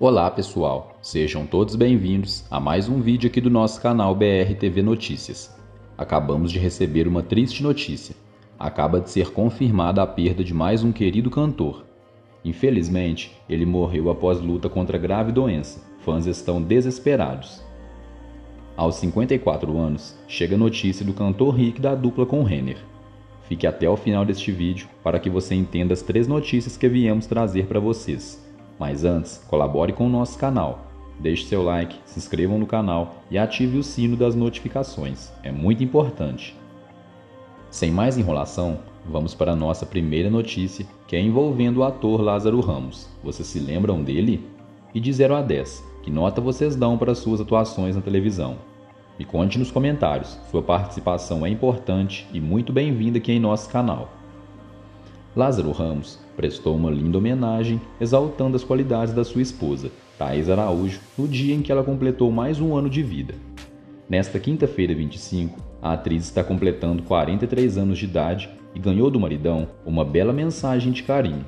Olá pessoal, sejam todos bem-vindos a mais um vídeo aqui do nosso canal BR TV Notícias. Acabamos de receber uma triste notícia. Acaba de ser confirmada a perda de mais um querido cantor. Infelizmente, ele morreu após luta contra grave doença. Fãs estão desesperados. Aos 54 anos, chega a notícia do cantor Rick da dupla com Renner. Fique até o final deste vídeo para que você entenda as três notícias que viemos trazer para vocês. Mas antes, colabore com o nosso canal. Deixe seu like, se inscrevam no canal e ative o sino das notificações. É muito importante. Sem mais enrolação, vamos para a nossa primeira notícia, que é envolvendo o ator Lázaro Ramos. Vocês se lembram dele? E de 0 a 10, que nota vocês dão para suas atuações na televisão? Me conte nos comentários, sua participação é importante e muito bem-vinda aqui em nosso canal. Lázaro Ramos prestou uma linda homenagem exaltando as qualidades da sua esposa, Thais Araújo, no dia em que ela completou mais um ano de vida. Nesta quinta-feira 25, a atriz está completando 43 anos de idade e ganhou do maridão uma bela mensagem de carinho.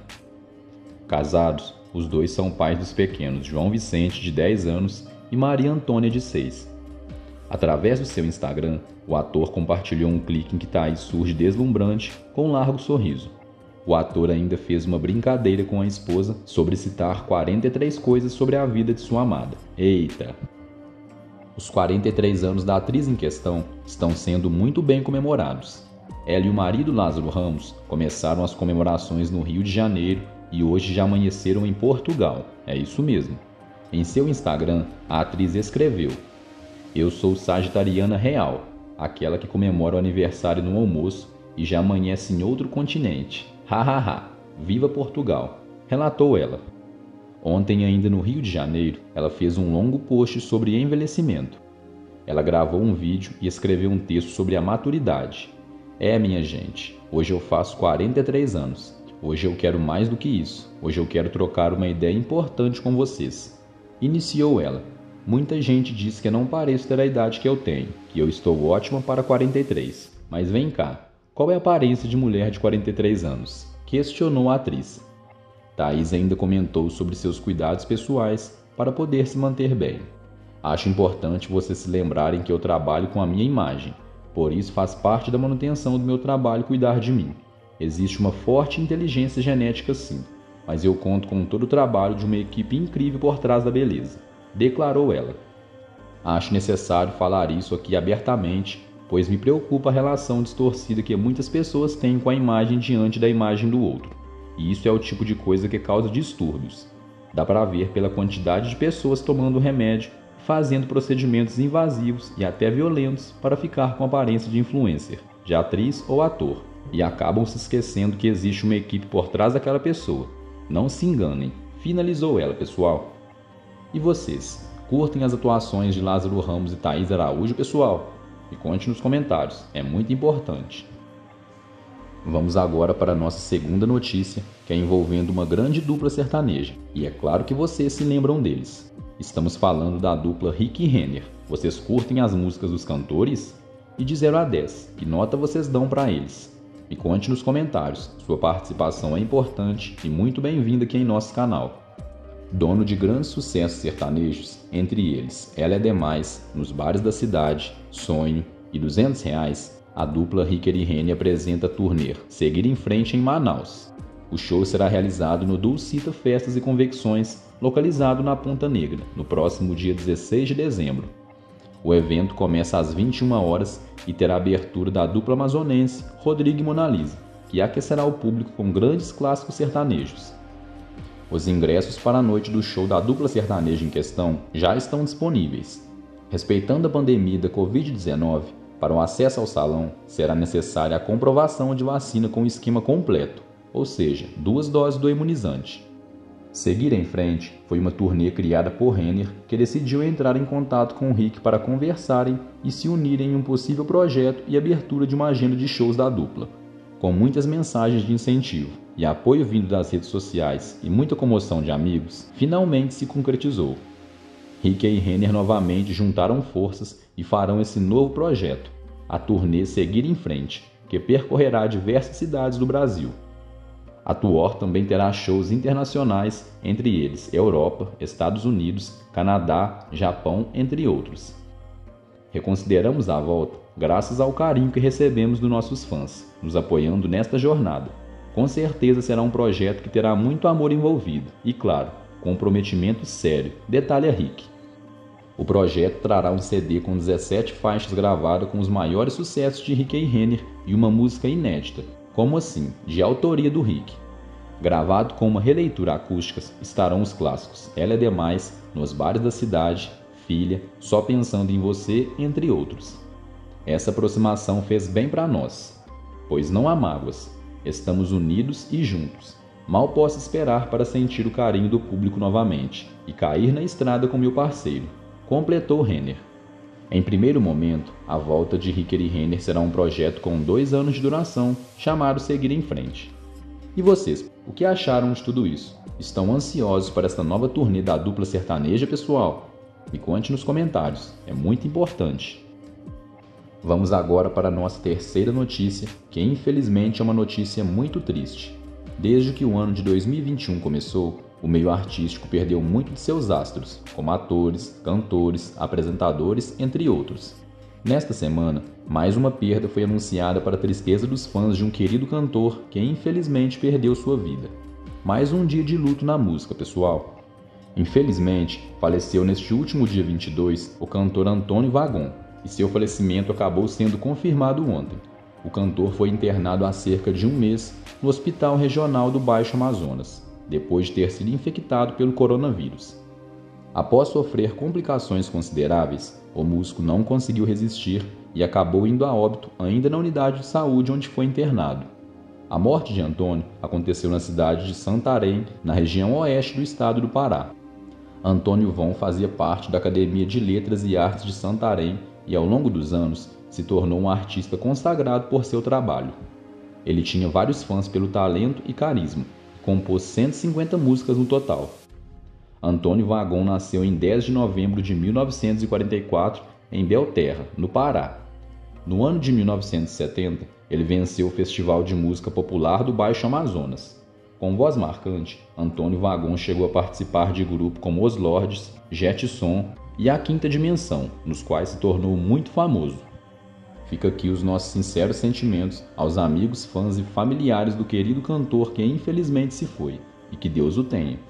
Casados, os dois são pais dos pequenos João Vicente, de 10 anos, e Maria Antônia, de 6. Através do seu Instagram, o ator compartilhou um clique em que Thaís surge deslumbrante com um largo sorriso. O ator ainda fez uma brincadeira com a esposa sobre citar 43 coisas sobre a vida de sua amada. Eita! Os 43 anos da atriz em questão estão sendo muito bem comemorados. Ela e o marido Lázaro Ramos começaram as comemorações no Rio de Janeiro e hoje já amanheceram em Portugal. É isso mesmo. Em seu Instagram, a atriz escreveu: Eu sou sagitariana real, aquela que comemora o aniversário no almoço e já amanhece em outro continente. Hahaha, viva Portugal, relatou ela. Ontem, ainda no Rio de Janeiro, ela fez um longo post sobre envelhecimento. Ela gravou um vídeo e escreveu um texto sobre a maturidade. É, minha gente, hoje eu faço 43 anos. Hoje eu quero mais do que isso. Hoje eu quero trocar uma ideia importante com vocês. Iniciou ela. Muita gente diz que não pareço ter a idade que eu tenho, que eu estou ótima para 43. Mas vem cá, qual é a aparência de mulher de 43 anos? Questionou a atriz. Thaís ainda comentou sobre seus cuidados pessoais para poder se manter bem. Acho importante vocês se lembrarem que eu trabalho com a minha imagem, por isso faz parte da manutenção do meu trabalho cuidar de mim. Existe uma forte inteligência genética sim, mas eu conto com todo o trabalho de uma equipe incrível por trás da beleza, declarou ela. Acho necessário falar isso aqui abertamente pois me preocupa a relação distorcida que muitas pessoas têm com a imagem diante da imagem do outro. E isso é o tipo de coisa que causa distúrbios. Dá para ver pela quantidade de pessoas tomando remédio, fazendo procedimentos invasivos e até violentos para ficar com aparência de influencer, de atriz ou ator, e acabam se esquecendo que existe uma equipe por trás daquela pessoa. Não se enganem, finalizou ela, pessoal. E vocês, curtem as atuações de Lázaro Ramos e Thaís Araújo, pessoal? e conte nos comentários, é muito importante. Vamos agora para a nossa segunda notícia, que é envolvendo uma grande dupla sertaneja, e é claro que vocês se lembram deles. Estamos falando da dupla Rick e Renner. Vocês curtem as músicas dos cantores? E de 0 a 10, que nota vocês dão para eles? Me conte nos comentários, sua participação é importante e muito bem-vinda aqui em nosso canal. Dono de grandes sucessos sertanejos, entre eles Ela é Demais, Nos Bares da Cidade, Sonho e 200 reais, a dupla Ricker e Rene apresenta turnê Seguir em Frente em Manaus. O show será realizado no Dulcita Festas e Convecções, localizado na Ponta Negra, no próximo dia 16 de dezembro. O evento começa às 21 horas e terá abertura da dupla amazonense Rodrigo e Monalisa, que aquecerá o público com grandes clássicos sertanejos. Os ingressos para a noite do show da dupla sertaneja em questão já estão disponíveis. Respeitando a pandemia da Covid-19, para o acesso ao salão será necessária a comprovação de vacina com esquema completo, ou seja, duas doses do imunizante. Seguir em frente foi uma turnê criada por Renner que decidiu entrar em contato com Rick para conversarem e se unirem em um possível projeto e abertura de uma agenda de shows da dupla com muitas mensagens de incentivo e apoio vindo das redes sociais e muita comoção de amigos, finalmente se concretizou. Rick e Renner novamente juntaram forças e farão esse novo projeto, a turnê Seguir em Frente, que percorrerá diversas cidades do Brasil. A Tuor também terá shows internacionais, entre eles Europa, Estados Unidos, Canadá, Japão, entre outros. Reconsideramos a volta graças ao carinho que recebemos dos nossos fãs, nos apoiando nesta jornada. Com certeza será um projeto que terá muito amor envolvido e, claro, comprometimento sério. Detalhe a Rick. O projeto trará um CD com 17 faixas gravadas com os maiores sucessos de Rick e Renner e uma música inédita, como assim, de autoria do Rick. Gravado com uma releitura acústica estarão os clássicos Ela é Demais, Nos Bares da Cidade, Filha, Só Pensando em Você, entre outros. Essa aproximação fez bem para nós, pois não há mágoas, estamos unidos e juntos. Mal posso esperar para sentir o carinho do público novamente e cair na estrada com meu parceiro, completou Renner. Em primeiro momento, a volta de Ricker e Renner será um projeto com dois anos de duração, chamado Seguir em Frente. E vocês, o que acharam de tudo isso? Estão ansiosos para esta nova turnê da dupla sertaneja, pessoal? Me conte nos comentários, é muito importante. Vamos agora para a nossa terceira notícia, que infelizmente é uma notícia muito triste. Desde que o ano de 2021 começou, o meio artístico perdeu muito de seus astros, como atores, cantores, apresentadores, entre outros. Nesta semana, mais uma perda foi anunciada para a tristeza dos fãs de um querido cantor que infelizmente perdeu sua vida. Mais um dia de luto na música, pessoal. Infelizmente, faleceu neste último dia 22 o cantor Antônio Vagon, e seu falecimento acabou sendo confirmado ontem. O cantor foi internado há cerca de um mês no Hospital Regional do Baixo Amazonas depois de ter sido infectado pelo coronavírus. Após sofrer complicações consideráveis, o músico não conseguiu resistir e acabou indo a óbito ainda na unidade de saúde onde foi internado. A morte de Antônio aconteceu na cidade de Santarém, na região oeste do estado do Pará. Antônio Von fazia parte da Academia de Letras e Artes de Santarém e, ao longo dos anos, se tornou um artista consagrado por seu trabalho. Ele tinha vários fãs pelo talento e carisma, compôs 150 músicas no total. Antônio Vagon nasceu em 10 de novembro de 1944 em Belterra, no Pará. No ano de 1970, ele venceu o Festival de Música Popular do Baixo Amazonas. Com voz marcante, Antônio Vagon chegou a participar de grupos como Os Lordes, Jetson e A Quinta Dimensão, nos quais se tornou muito famoso. Fica aqui os nossos sinceros sentimentos aos amigos, fãs e familiares do querido cantor que infelizmente se foi, e que Deus o tenha.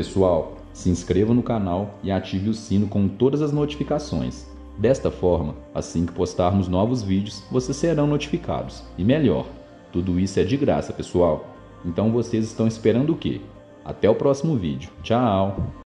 Pessoal, se inscreva no canal e ative o sino com todas as notificações. Desta forma, assim que postarmos novos vídeos, vocês serão notificados. E melhor, tudo isso é de graça, pessoal. Então vocês estão esperando o quê? Até o próximo vídeo. Tchau!